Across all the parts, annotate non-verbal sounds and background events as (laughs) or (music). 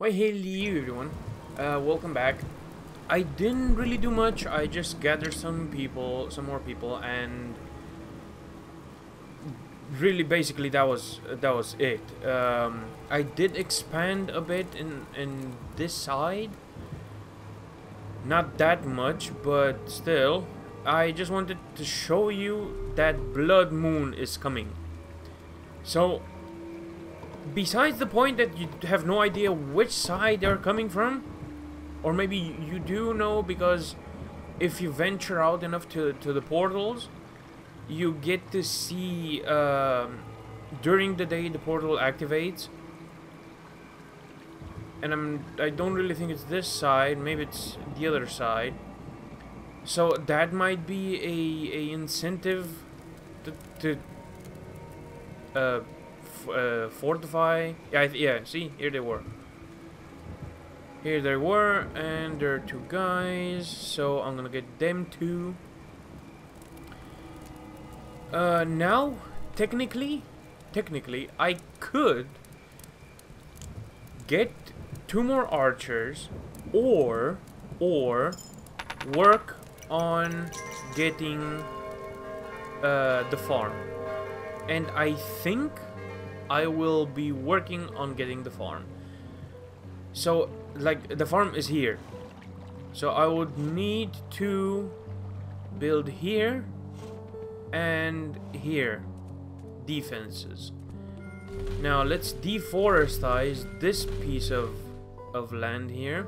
Why, hello everyone. Uh, welcome back. I didn't really do much. I just gathered some people, some more people, and really, basically, that was that was it. Um, I did expand a bit in in this side. Not that much, but still, I just wanted to show you that Blood Moon is coming. So, besides the point that you have no idea which side they're coming from, or maybe you do know because if you venture out enough to, to the portals, you get to see um, during the day the portal activates. And I'm I don't really think it's this side, maybe it's the other side. So that might be a, a incentive to, to uh, uh, fortify. Yeah, yeah. See, here they were. Here they were, and there are two guys. So I'm gonna get them two. Uh, now, technically, technically, I could get two more archers, or, or work on getting uh, the farm. And I think I will be working on getting the farm. So, like, the farm is here. So I would need to build here and here defenses. Now let's deforestize this piece of of land here.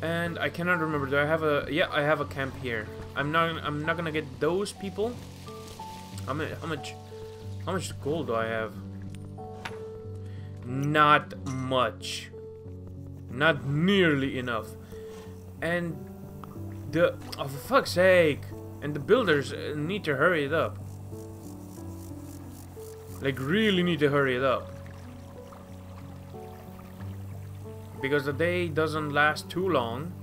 And I cannot remember. Do I have a? Yeah, I have a camp here. I'm not. I'm not gonna get those people. How much? How much gold do I have? Not much. Not nearly enough. And the... Oh, for fuck's sake. And the builders uh, need to hurry it up. Like, really need to hurry it up. Because the day doesn't last too long.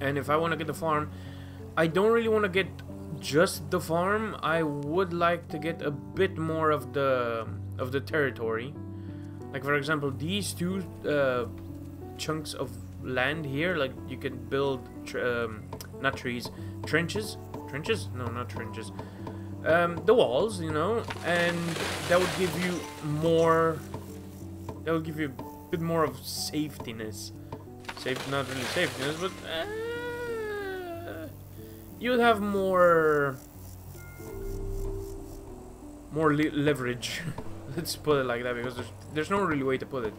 And if I want to get the farm, I don't really want to get just the farm. I would like to get a bit more of the of the territory. Like for example, these two uh, chunks of land here, like you can build um, not trees, trenches, trenches? No, not trenches. Um, the walls, you know, and that would give you more. That would give you a bit more of safetyness. Safe, not really safetyness, but. Uh, you would have more more leverage. (laughs) Let's put it like that because there's there's no really way to put it.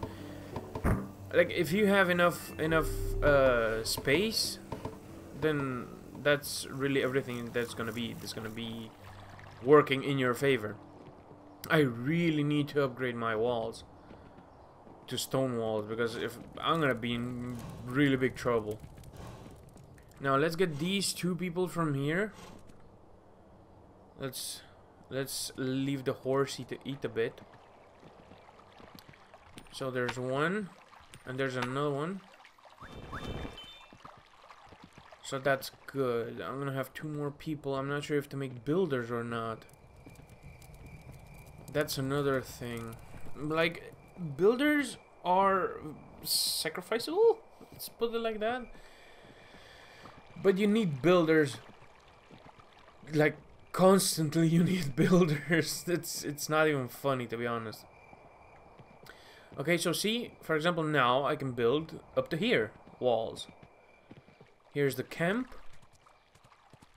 Like if you have enough enough uh, space then that's really everything that's gonna be that's gonna be working in your favor. I really need to upgrade my walls to stone walls because if I'm gonna be in really big trouble now let's get these two people from here. Let's let's leave the horsey to eat a bit. So there's one, and there's another one. So that's good. I'm gonna have two more people. I'm not sure if to make builders or not. That's another thing. Like, builders are sacrificable? Let's put it like that. But you need builders. Like, constantly you need (laughs) builders. it's, it's not even funny, to be honest. Okay, so see, for example, now I can build up to here, walls. Here's the camp.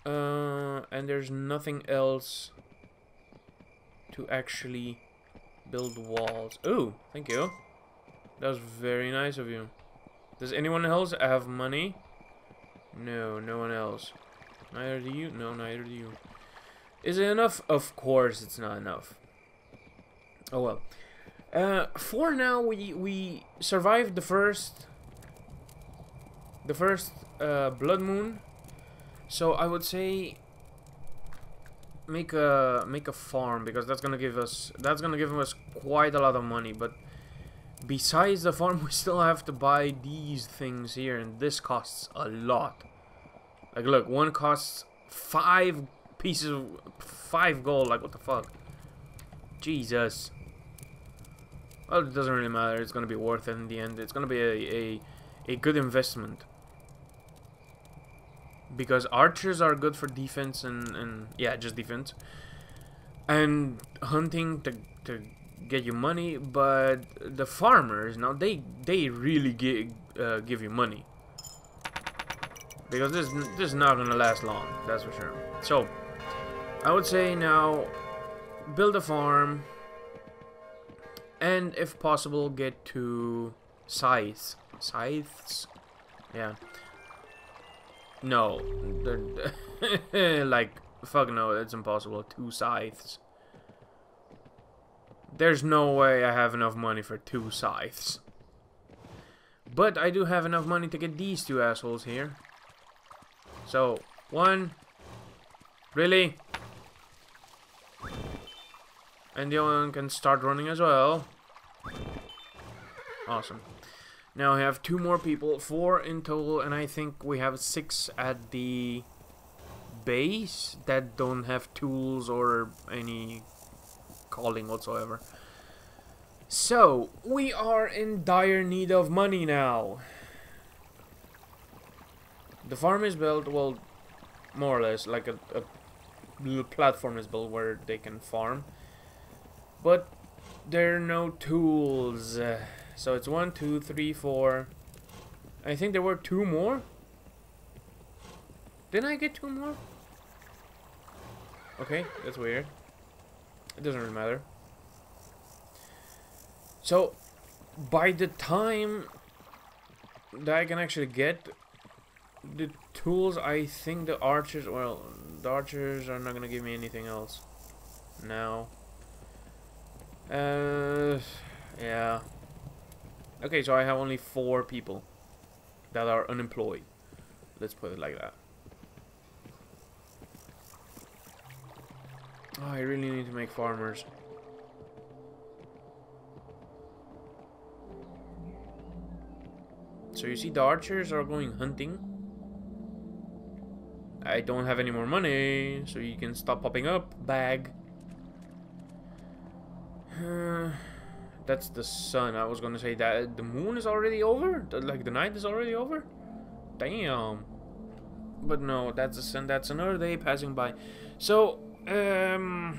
Uh, and there's nothing else to actually build walls. Oh, thank you. That was very nice of you. Does anyone else have money? No, no one else. Neither do you? No, neither do you. Is it enough? Of course it's not enough. Oh well. Uh, for now, we we survived the first the first uh, blood moon. So I would say make a make a farm because that's gonna give us that's gonna give us quite a lot of money. But Besides the farm, (laughs) we still have to buy these things here, and this costs a lot. Like, look, one costs five pieces of five gold. Like, what the fuck? Jesus. Well, it doesn't really matter. It's gonna be worth it in the end. It's gonna be a, a, a good investment. Because archers are good for defense and, and yeah, just defense. And hunting to, to get you money, but the farmers, now they they really get uh, give you money. Because this, this is not gonna last long, that's for sure. So, I would say now, build a farm, and if possible, get to scythes. Scythes? Yeah. No. (laughs) like, fuck no, it's impossible. Two scythes. There's no way I have enough money for two scythes. But I do have enough money to get these two assholes here. So, one. Really? And the other one can start running as well. Awesome. Now I have two more people, four in total, and I think we have six at the base that don't have tools or any calling whatsoever. So, we are in dire need of money now. The farm is built, well, more or less, like a, a little platform is built where they can farm. But there are no tools. So it's one, two, three, four. I think there were two more. Didn't I get two more? Okay, that's weird. It doesn't really matter. So, by the time that I can actually get the tools, I think the archers, well, the archers are not going to give me anything else now. Uh, yeah. Okay, so I have only four people that are unemployed. Let's put it like that. Oh, I really need to make farmers. So you see the archers are going hunting. I don't have any more money, so you can stop popping up. Bag. That's the sun. I was gonna say that the moon is already over. Like the night is already over. Damn. But no, that's the sun. That's another day passing by. So um,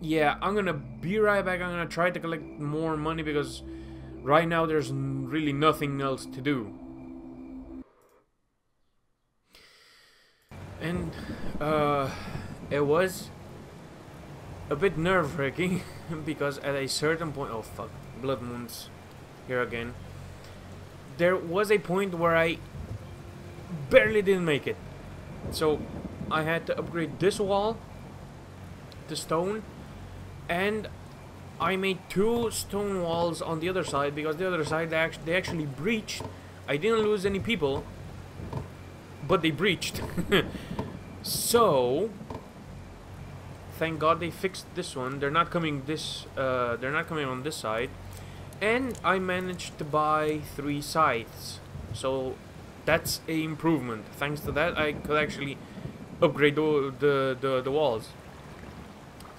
yeah, I'm gonna be right back. I'm gonna try to collect more money because right now there's really nothing else to do. And uh, it was a bit nerve-wracking (laughs) because at a certain point, oh fuck, blood moons here again. There was a point where I barely didn't make it, so I had to upgrade this wall the stone. And I made two stone walls on the other side because the other side they, act they actually breached. I didn't lose any people but they breached. (laughs) So thank god they fixed this one. They're not coming this uh, they're not coming on this side. And I managed to buy three scythes. So that's a improvement. Thanks to that I could actually upgrade the, the, the, the walls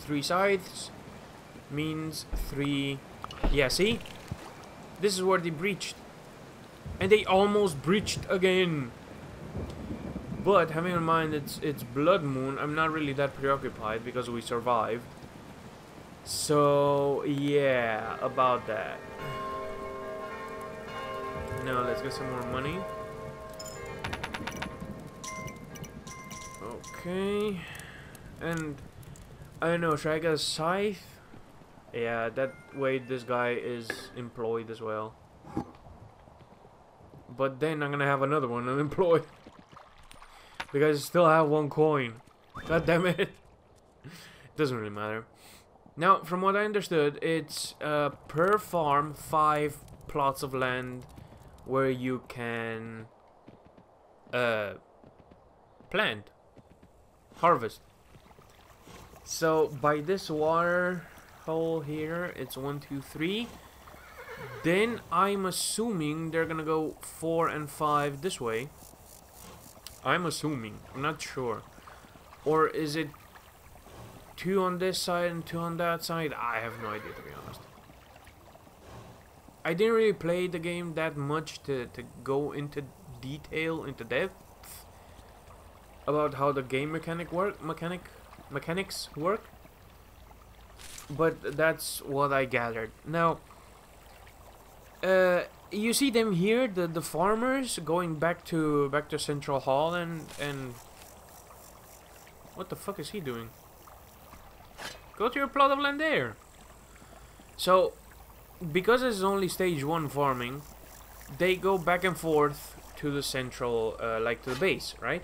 three scythes means three... Yeah, see? This is where they breached. And they almost breached again. But having in mind it's it's Blood Moon, I'm not really that preoccupied because we survived. So yeah, about that. Now let's get some more money. Okay. And I don't know, should I get a scythe? Yeah, that way this guy is employed as well. But then I'm gonna have another one (laughs) unemployed. because I still have one coin. God damn it. (laughs) It doesn't really matter. Now, from what I understood, it's uh, per farm, five plots of land where you can uh, plant, harvest. So by this water hole here, it's one, two, three. Then I'm assuming they're gonna go four and five this way. I'm assuming. I'm not sure. Or is it two on this side and two on that side? I have no idea to be honest. I didn't really play the game that much to, to go into detail, into depth about how the game mechanic work, mechanic, mechanics work. But that's what I gathered. Now, uh, you see them here, the the farmers going back to back to Central Hall and and what the fuck is he doing? Go to your plot of land there. So, because it's only stage one farming, they go back and forth to the central, uh, like to the base, right?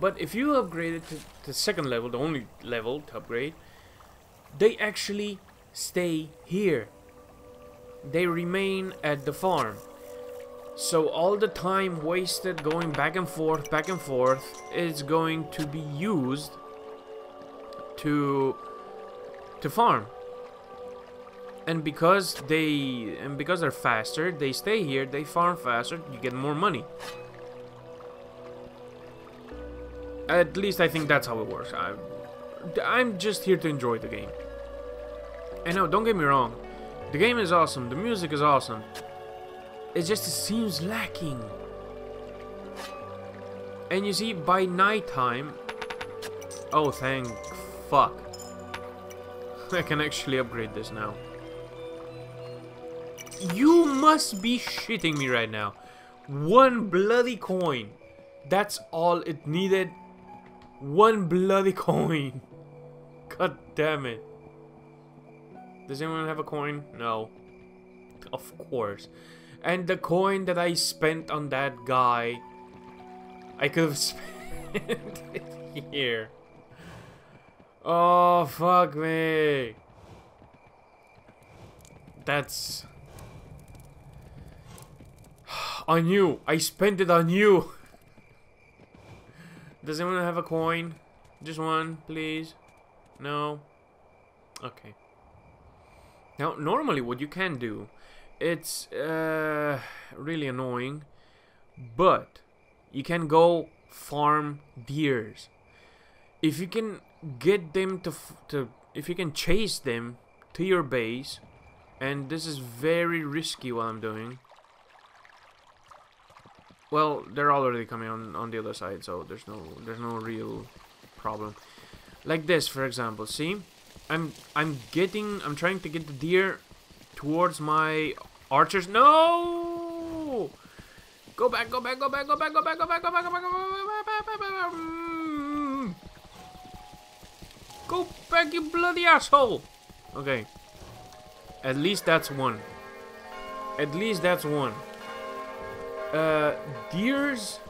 But if you upgrade it to the second level, the only level to upgrade, they actually stay here. They remain at the farm. So all the time wasted going back and forth, back and forth, is going to be used to to farm. And because they and because they're faster, they stay here, they farm faster, you get more money. At least I think that's how it works. I'm, I'm just here to enjoy the game. And no, don't get me wrong. The game is awesome. The music is awesome. It just seems lacking. And you see, by nighttime... Oh, thank fuck. (laughs) I can actually upgrade this now. You must be shitting me right now. One bloody coin. That's all it needed one bloody coin. God damn it. Does anyone have a coin? No. Of course. And the coin that I spent on that guy, I could have (laughs) spent it here. Oh, fuck me. That's... (sighs) On you. I spent it on you. (laughs) Does anyone have a coin? Just one, please. No? Okay. Now, normally what you can do, it's uh, really annoying, but you can go farm deers. If you can get them to, to if you can chase them to your base, and this is very risky what I'm doing, well, they're already coming on on the other side, so there's no there's no real problem. Like this, for example. See, I'm I'm getting I'm trying to get the deer towards my archers. No! Go back, go back! Go back! Go back! Go back! Go back! Go back! Go back! Go back! Go back! Go back, you bloody asshole! Okay. At least that's one. At least that's one. Uh, deers,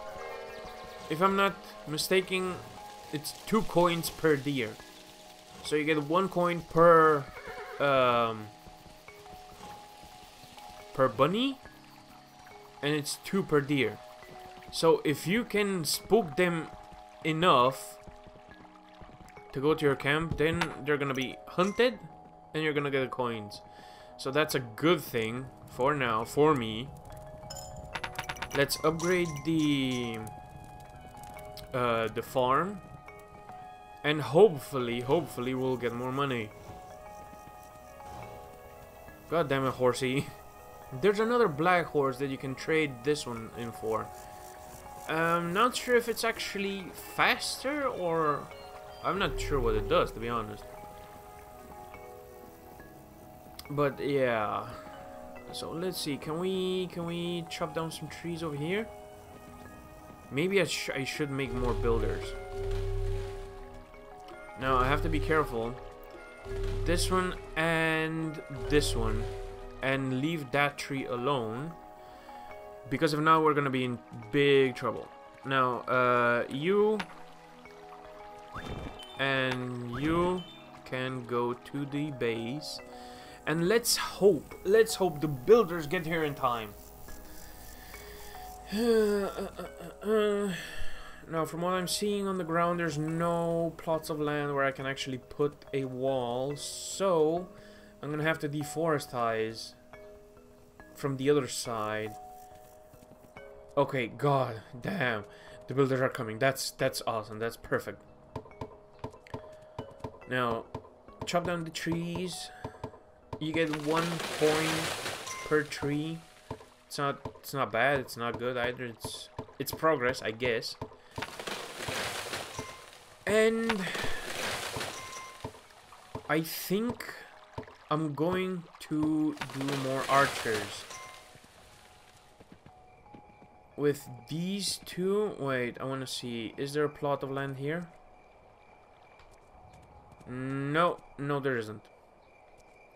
if I'm not mistaken, it's two coins per deer. So you get one coin per um, per bunny, and it's two per deer. So if you can spook them enough to go to your camp, then they're gonna be hunted, and you're gonna get the coins. So that's a good thing for now, for me. Let's upgrade the uh, the farm, and hopefully, hopefully, we'll get more money. God damn it, horsey! (laughs) There's another black horse that you can trade this one in for. I'm not sure if it's actually faster or I'm not sure what it does to be honest. But yeah. So let's see, can we can we chop down some trees over here? Maybe I, sh I should make more builders. Now I have to be careful. This one and this one. And leave that tree alone. Because if not, we're gonna be in big trouble. Now, uh, you and you can go to the base and let's hope, let's hope the builders get here in time. (sighs) now, from what I'm seeing on the ground, there's no plots of land where I can actually put a wall. So, I'm gonna have to deforestize from the other side. Okay, god damn. The builders are coming. That's that's awesome. That's perfect. Now, chop down the trees you get one coin per tree. It's not it's not bad, it's not good either. It's it's progress, I guess. And I think I'm going to do more archers. With these two, wait, I want to see, is there a plot of land here? No, no there isn't.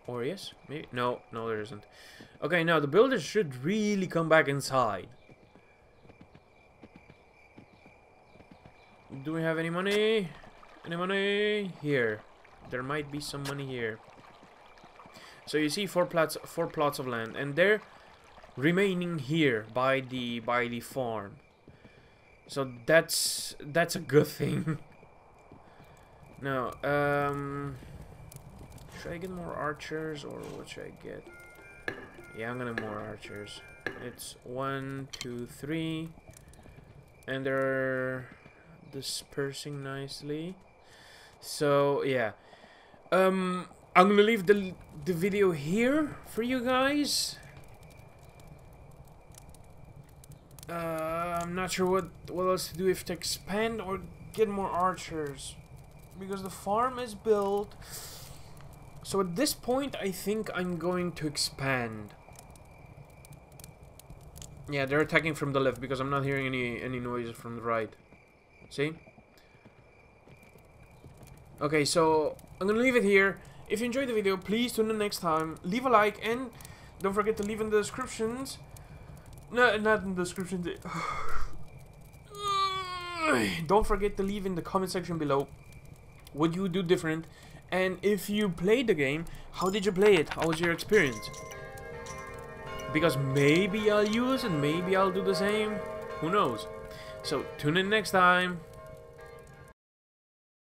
Or yes, maybe, no, no there isn't. Okay, now the builders should really come back inside. Do we have any money? Any money? Here. There might be some money here. So you see four plots four plots of land and they're remaining here by the by the farm. So that's that's a good thing. (laughs) now, um should I get more archers or what should I get? Yeah, I'm gonna more archers. It's one, two, three. And they're dispersing nicely. So yeah. Um I'm gonna leave the the video here for you guys. Uh, I'm not sure what what else to do if to expand or get more archers because the farm is built. So at this point, I think I'm going to expand. Yeah, they're attacking from the left because I'm not hearing any any noises from the right. See? Okay, so I'm gonna leave it here. If you enjoyed the video, please tune in next time. Leave a like and don't forget to leave in the descriptions. No, not in the description. (sighs) don't forget to leave in the comment section below what you do different. And if you played the game, how did you play it? How was your experience? Because maybe I'll use it, maybe I'll do the same. Who knows? So tune in next time.